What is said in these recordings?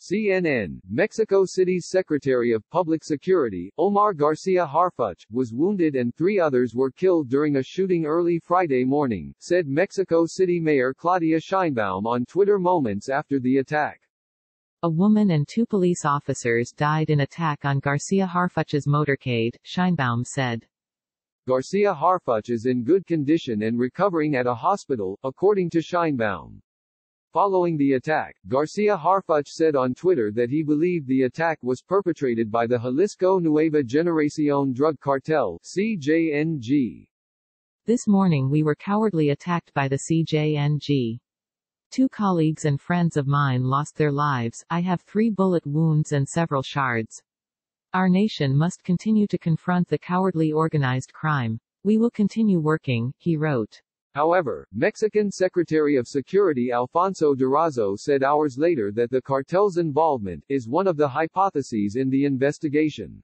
CNN, Mexico City's Secretary of Public Security, Omar Garcia Harfuch, was wounded and three others were killed during a shooting early Friday morning, said Mexico City Mayor Claudia Sheinbaum on Twitter moments after the attack. A woman and two police officers died in attack on Garcia Harfuch's motorcade, Sheinbaum said. Garcia Harfuch is in good condition and recovering at a hospital, according to Sheinbaum. Following the attack, Garcia Harfuch said on Twitter that he believed the attack was perpetrated by the Jalisco Nueva Generacion Drug Cartel CJNG. This morning we were cowardly attacked by the CJNG. Two colleagues and friends of mine lost their lives, I have three bullet wounds and several shards. Our nation must continue to confront the cowardly organized crime. We will continue working, he wrote. However, Mexican Secretary of Security Alfonso Durazo said hours later that the cartel's involvement is one of the hypotheses in the investigation.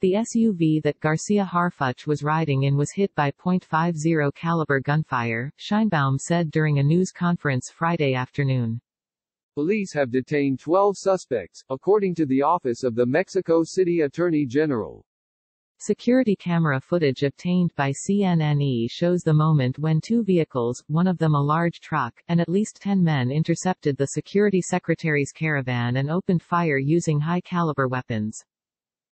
The SUV that Garcia Harfuch was riding in was hit by .50 caliber gunfire, Sheinbaum said during a news conference Friday afternoon. Police have detained 12 suspects, according to the Office of the Mexico City Attorney General. Security camera footage obtained by CNNE shows the moment when two vehicles, one of them a large truck, and at least 10 men intercepted the security secretary's caravan and opened fire using high-caliber weapons.